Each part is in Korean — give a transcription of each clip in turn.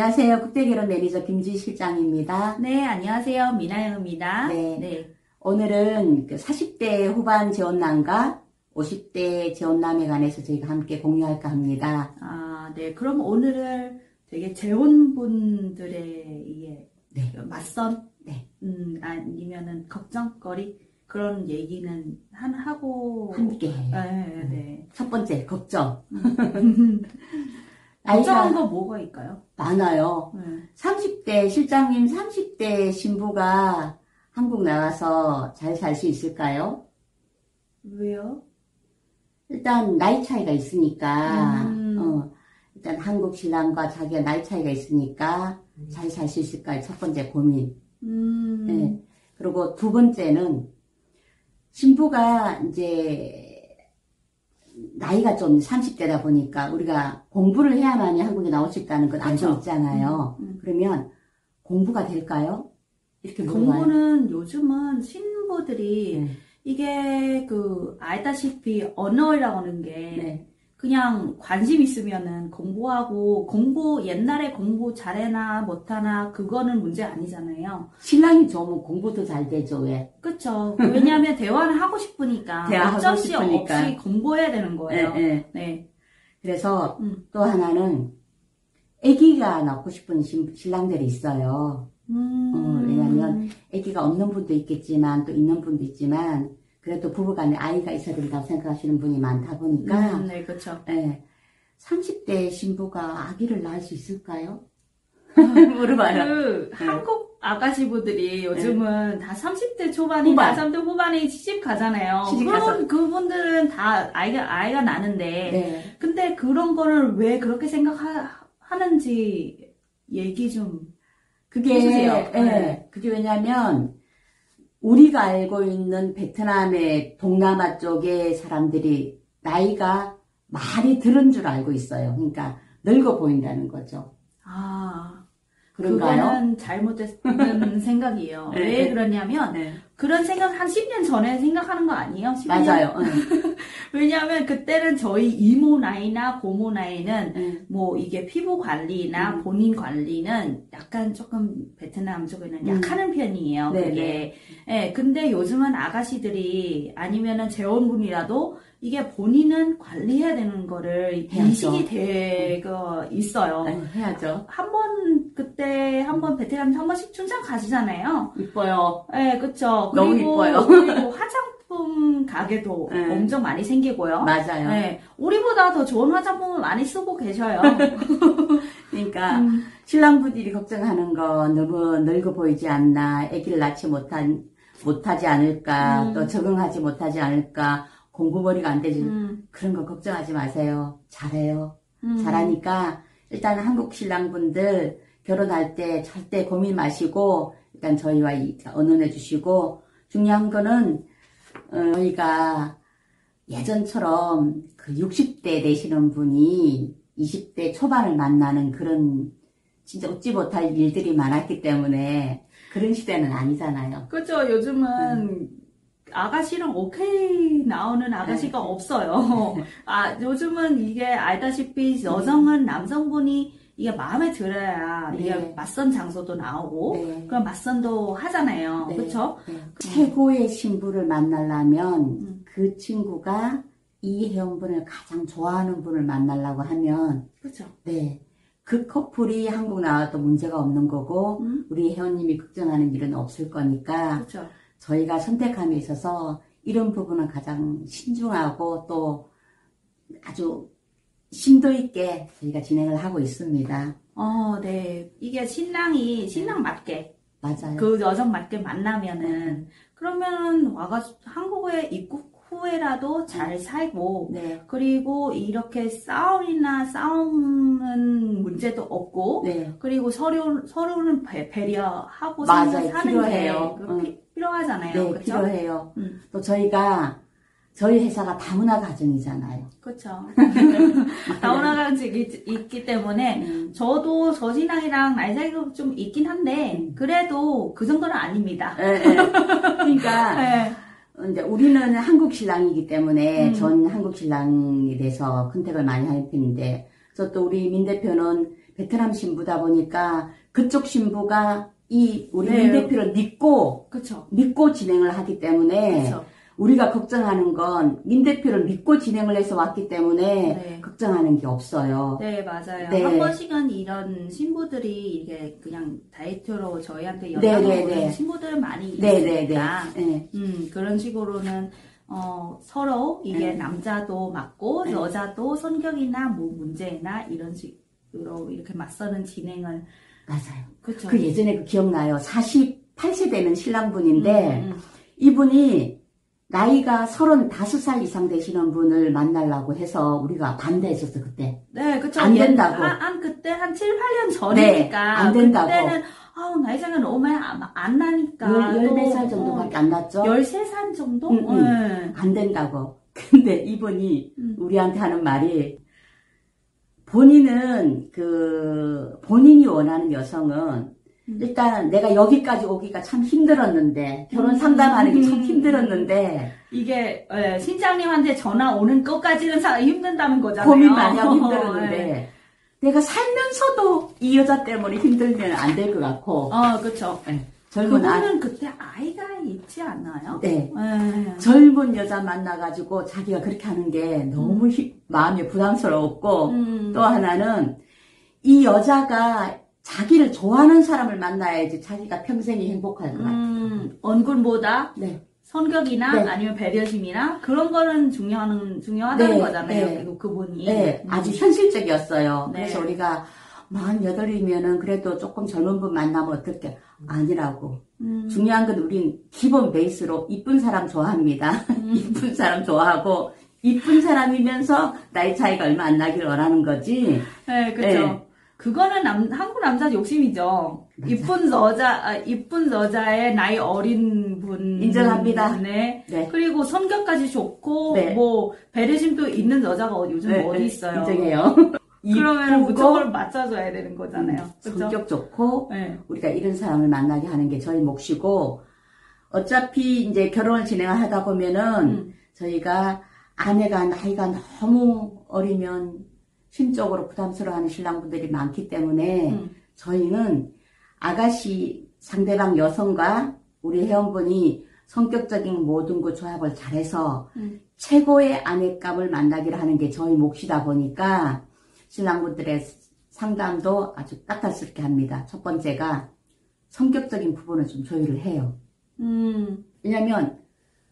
안녕하세요. 국대결혼 매니저 김지 실장입니다. 네, 안녕하세요. 미나영입니다. 네. 오늘은 그 40대 후반 재혼남과 50대 재혼남에 관해서 저희가 함께 공유할까 합니다. 아, 네. 그럼 오늘은 되게 재혼분들의 이게 네. 맞선, 네. 음, 아니면은 걱정거리 그런 얘기는 한 하고 함께 해요. 네, 네. 첫 번째, 걱정. 걱정한 거 뭐가 있까요? 많아요. 네. 30대, 실장님 30대 신부가 한국 나와서 잘 살 수 있을까요? 왜요? 일단 나이 차이가 있으니까, 음. 어, 일단 한국 신랑과 자기가 나이 차이가 있으니까 잘살 수 있을까요? 첫 번째 고민. 음, 네. 그리고 두 번째는 신부가 이제 나이가 좀 30대다 보니까 우리가 공부를 해야만이 한국에 나올 수 있다는 건 알고. 있잖아요. 음, 음. 그러면 공부가 될까요? 이렇게 물어봐요. 공부는 요즘은 신부들이 네. 이게 그 알다시피 언어라고 하는 게 네. 그냥 관심 있으면은 공부하고 공부 옛날에 공부 잘해나 못하나 그거는 문제 아니잖아요. 신랑이 좋으면 공부도 잘 되죠, 왜? 그쵸? 왜냐하면 대화를 하고 싶으니까 대화하고 어쩔 수 싶으니까. 없이 공부해야 되는 거예요. 네, 네. 네. 그래서 음. 또 하나는 아기가 낳고 싶은 신, 신랑들이 있어요. 음. 어, 왜냐면 아기가 없는 분도 있겠지만 또 있는 분도 있지만 그래도 부부간에 아이가 있어야 된다고 생각하시는 분이 많다 보니까 음, 네, 그쵸. 예, 30대 신부가 아기를 낳을 수 있을까요? 물어봐요. 그 네. 한국 아가씨부들이 요즘은 다 30대 초반이나 후반. 30대 후반에 시집 가잖아요. 시집 가서. 그분들은 다 아이가 아이가 나는데 네. 근데 그런 거를 왜 그렇게 생각하는지 얘기 좀 그게 해주세요. 예, 네. 그게 왜냐면 우리가 알고 있는 베트남의 동남아 쪽의 사람들이 나이가 많이 들은 줄 알고 있어요. 그러니까 늙어 보인다는 거죠. 아, 그런가요? 그거는 잘못된 생각이에요. 네, 왜 네. 그러냐면 네. 그런 생각 한 10년 전에 생각하는 거 아니에요? 10년? 맞아요. 왜냐하면 그때는 저희 이모 나이나 고모 나이는 예, 예. 뭐 이게 피부 관리나 음. 본인 관리는 약간 조금 베트남 쪽에는 음. 약하는 편이에요. 네, 그게. 예, 근데 요즘은 아가씨들이 아니면은 재혼분이라도 이게 본인은 관리해야 되는 거를. 인식이 되고 있어요. 네, 해야죠. 한 번 그때 한 번 베트남 한 번씩 춘장 가시잖아요. 이뻐요. 예, 그쵸. 너무 이뻐요. 그리고 화장품 가게도 네. 엄청 많이 생기고요. 맞아요. 네, 우리보다 더 좋은 화장품을 많이 쓰고 계셔요. 그러니까 음, 신랑분들이 걱정하는 거 너무 늙어 보이지 않나, 아기를 낳지 못한 못하지 않을까, 음. 또 적응하지 못하지 않을까, 공부머리가 안 되지 음, 그런 거 걱정하지 마세요. 잘해요. 음. 잘하니까 일단 한국 신랑분들 결혼할 때 절대 고민 마시고 일단 저희와 이- 의논해 주시고 중요한 거는 어, 저희가 예전처럼 그 60대 되시는 분이 20대 초반을 만나는 그런 진짜 웃지 못할 일들이 많았기 때문에 그런 시대는 아니잖아요. 그죠. 요즘은 아가씨랑 오케이 나오는 아가씨가 네. 없어요. 아, 요즘은 이게 알다시피 여성은 남성분이 이게 마음에 들어야 이게 네. 맞선 장소도 나오고 네. 그럼 맞선도 하잖아요. 네. 그렇죠? 네. 최고의 신부를 만나려면 음. 그 친구가 이 회원분을 가장 좋아하는 분을 만나려고 하면 그렇죠. 네. 그 커플이 한국 나와도 문제가 없는 거고 음, 우리 회원님이 걱정하는 일은 없을 거니까 그렇죠. 저희가 선택함에 있어서 이런 부분은 가장 신중하고 또 아주 심도 있게 저희가 진행을 하고 있습니다. 어, 네. 이게 신랑이 신랑 맞게 맞아요. 그 여성 맞게 만나면은 그러면 와가 한국에 입국 후에라도 잘 살고 네. 그리고 이렇게 싸움이나 싸우는 문제도 없고 네. 그리고 서로 서로는 배, 배려하고 맞아요. 사는 필요해요. 게 응. 피, 필요하잖아요. 네, 그렇죠? 필요해요. 음. 또 저희가 저희 회사가 다문화 가정이잖아요. 그렇죠. 다운화가 있기 때문에 음. 저도 저 신랑이랑 나이 차이가 좀 있긴 한데 음. 그래도 그 정도는 아닙니다. 예, 예. 그러니까 네. 이제 우리는 한국 신랑이기 때문에 음. 전 한국 신랑에 대해서 컨택을 많이 하는 편인데, 저또 우리 민 대표는 베트남 신부다 보니까 그쪽 신부가 이 우리 네. 민 대표를 믿고 그쵸. 믿고 진행을 하기 때문에 그쵸. 우리가 걱정하는 건 민 대표를 믿고 진행을 해서 왔기 때문에 네. 걱정하는 게 없어요. 네, 맞아요. 네. 한 번씩은 이런 신부들이 이게 그냥 다이어트로 저희한테 네, 연락을 네, 오는 네. 신부들은 많이. 있으니까. 네. 음, 그런 식으로는 어, 서로 이게 네. 남자도 맞고 네. 여자도 성격이나 뭐 문제나 이런 식으로 이렇게 맞서는 진행을 맞아요. 그렇죠. 그 예전에 그 기억나요. 48세 되는 신랑분인데 음, 이분이 나이가 35살 이상 되시는 분을 만나려고 해서 우리가 반대했었어 그때. 네, 그쵸. 안 옛- 된다고. 한, 한 그때 한 7, 8년 네, 전이니까. 안 된다고. 그때는, 아우, 나이차가 너무 안, 안 나니까. 열, 또, 14살 정도밖에 안 났죠? 어, 13살 정도? 음, 음. 네. 안 된다고. 근데 이분이 음. 우리한테 하는 말이 본인은 그 본인이 원하는 여성은 음. 일단 내가 여기까지 오기가 참 힘들었는데 결혼 음. 상담하는 게참 음. 힘들었는데 이게, 예, 신장님한테 전화 오는 것까지는 사- 힘든다는 거잖아요. 고민 많이 하고 예. 힘들었는데 내가 살면서도 이 여자 때문에 힘들면 안 될 것 같고 어, 그쵸. 네, 젊은 아, 그분은 그때 아이가 있지 않나요? 네, 예. 젊은 여자 만나가지고 자기가 그렇게 하는 게 너무 힘- 마음이 부담스러웠고 음. 또 하나는 이 여자가 자기를 좋아하는 사람을 만나야지 자기가 평생이 행복할 것 같아요. 음, 얼굴보다 네. 성격이나 네. 아니면 배려심이나 그런 거는 중요한 중요하다는 네, 거잖아요. 네. 그리고 그분이 네, 음. 아주 현실적이었어요. 네. 그래서 우리가 만 여덟이면은 그래도 조금 젊은 분 만나면 어떨게 아니라고. 음, 중요한 건 우린 기본 베이스로 이쁜 사람 좋아합니다. 음. 이쁜 사람 좋아하고 이쁜 사람이면서 나이 차이가 얼마 안 나길 원하는 거지. 네, 그렇죠. 네. 그거는 남, 한국 남자 욕심이죠. 맞아. 이쁜 여자, 아, 이쁜 여자의 나이 어린 분. 인정합니다. 네. 네. 그리고 성격까지 좋고, 네. 뭐, 배려심도 있는 여자가 어- 요즘 네, 어디 네, 있어요. 인정해요. 그러면 무조건 맞춰줘야 되는 거잖아요. 그렇죠? 성격 좋고 네. 우리가 이런 사람을 만나게 하는 게 저희 몫이고 어차피 이제 결혼을 진행을 하다 보면은 음. 저희가 아내가 나이가 너무 어리면 심적으로 부담스러워하는 신랑분들이 많기 때문에 음. 저희는 아가씨 상대방 여성과 우리 회원분이 성격적인 모든 그 조합을 잘해서 음. 최고의 아내감을 만나기를 하는 게 저희 몫이다 보니까 신랑분들의 상담도 아주 까탈스럽게 합니다. 첫 번째가 성격적인 부분을 좀 조율을 해요. 음. 왜냐면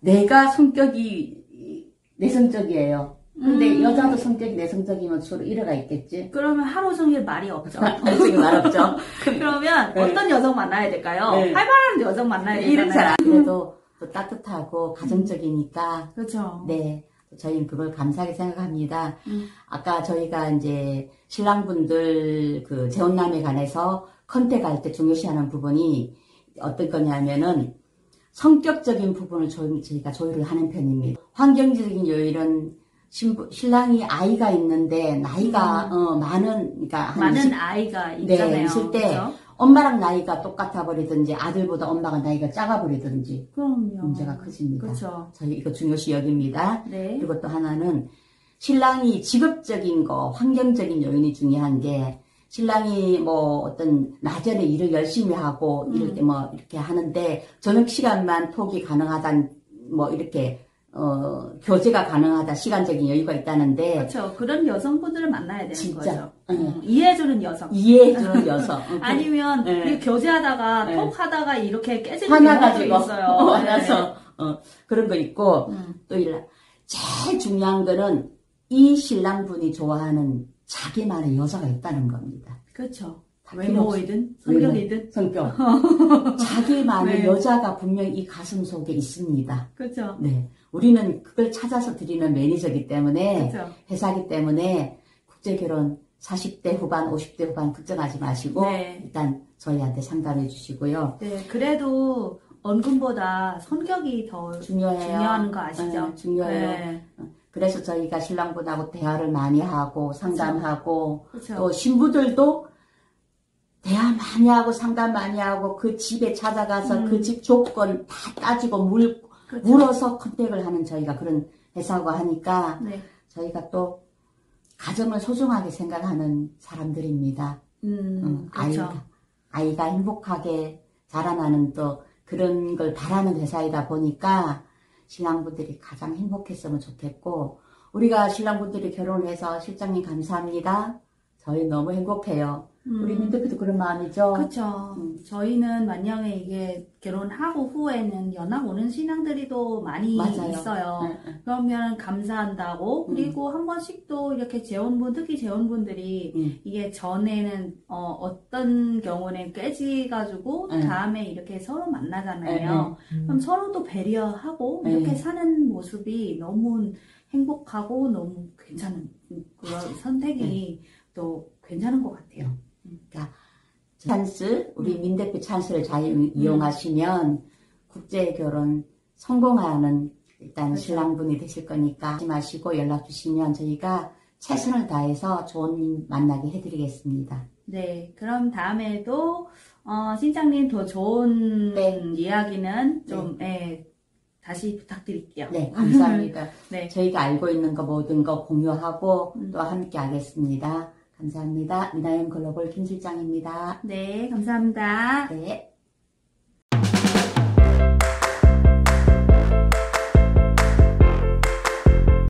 내가 성격이 내성적이에요. 근데 음. 여자도 성격이 내성적이면 서로 일화가 있겠지. 그러면 하루 종일 말이 없죠. 솔직히 말없죠. 그러면 네. 어떤 여성 만나야 될까요? 네. 활발한 여성 만나야 되잖아요. 일은 잘안 그래도 또 따뜻하고 가정적이니까 그렇죠. 네 저희는 그걸 감사하게 생각합니다. 음. 아까 저희가 이제 신랑분들 그 재혼남에 관해서 컨택할 때 중요시하는 부분이 어떤 거냐면은 성격적인 부분을 저희- 저희가 조율을 하는 편입니다. 환경적인 요일은 신부, 신랑이 아이가 있는데 나이가 어, 많은 그러니까 한 많은 20 아이가 네, 있잖아요. 있을 때 그죠? 엄마랑 나이가 똑같아 버리든지 아들보다 엄마가 나이가 작아 버리든지 그럼요. 문제가 커집니다. 그렇죠. 저희 이거 중요시 여깁니다. 네. 그리고 또 하나는 신랑이 직업적인 거, 환경적인 요인이 중요한 게 신랑이 뭐 어떤 낮에는 일을 열심히 하고 음. 이럴 때 뭐 이렇게 하는데 저녁 시간만 톡이 가능하다 뭐 이렇게 어 교제가 가능하다 시간적인 여유가 있다는데 그렇죠. 그런 여성분들을 만나야 되는 진짜. 거죠. 응. 음, 이해해주는 여성. 이해해주는 여성 어, 그 아니면 네. 우리 교제하다가 네. 톡 하다가 이렇게 깨지는 화나가지고 있어요. 어, 네. 화나서 어, 그런 거 있고 음, 또 일라 제일 중요한 거는 이 신랑분이 좋아하는 자기만의 여자가 있다는 겁니다. 그렇죠. 외모이든 외모. 성격이든 성격. 자기만의 네. 여자가 분명 이 가슴 속에 있습니다. 그렇죠. 네. 우리는 그걸 찾아서 드리는 매니저기 때문에 그렇죠. 회사기 때문에 국제 결혼 40대 후반, 50대 후반 걱정하지 마시고 네. 일단 저희한테 상담해 주시고요. 네, 그래도 언금보다 성격이 더 중요해요. 중요한 거 아시죠? 네, 중요해요. 네. 그래서 저희가 신랑분하고 대화를 많이 하고 상담하고 그렇죠. 또 신부들도 대화 많이 하고 상담 많이 하고 그 집에 찾아가서 음. 그집 조건 다 따지고 물, 그렇죠. 물어서 컨택을 하는 저희가 그런 회사고 하니까 네. 저희가 또 가정을 소중하게 생각하는 사람들입니다. 음, 음, 그렇죠. 아이가, 아이가 행복하게 자라나는 또 그런 걸 바라는 회사이다 보니까 신랑분들이 가장 행복했으면 좋겠고 우리가 신랑분들이 결혼해서 실장님 감사합니다. 저희 너무 행복해요. 우리 음. 민대표도 그런 마음이죠. 그렇죠. 음. 저희는 만약에 이게 결혼하고 후에는 연락 오는 신앙들이 또 많이 맞아요. 있어요. 응, 응. 그러면 감사한다고 음. 그리고 한 번씩 또 이렇게 재혼분 특히 재혼분들이 음. 이게 전에는 어, 떤 경우는 깨지가지고 음. 다음에 이렇게 서로 만나잖아요. 응, 그럼 서로도 배려하고 네. 이렇게 사는 모습이 너무 행복하고 너무 괜찮은 그런 선택이 또 괜찮은 것 같아요. 찬스, 우리 음. 민대표 찬스를 잘 이용하시면 국제 결혼 성공하는 일단 그렇죠. 신랑분이 되실 거니까 하지 마시고 연락 주시면 저희가 최선을 다해서 좋은 일 만나게 해드리겠습니다. 네, 그럼 다음에도 어, 신장님 더 좋은 네. 이야기는 좀 예, 다시 부탁드릴게요. 네, 감사합니다. 네. 저희가 알고 있는 거 모든 거 공유하고 음. 또 함께 하겠습니다. 감사합니다. 미나연 글로벌 김 실장입니다. 네, 감사합니다. 네.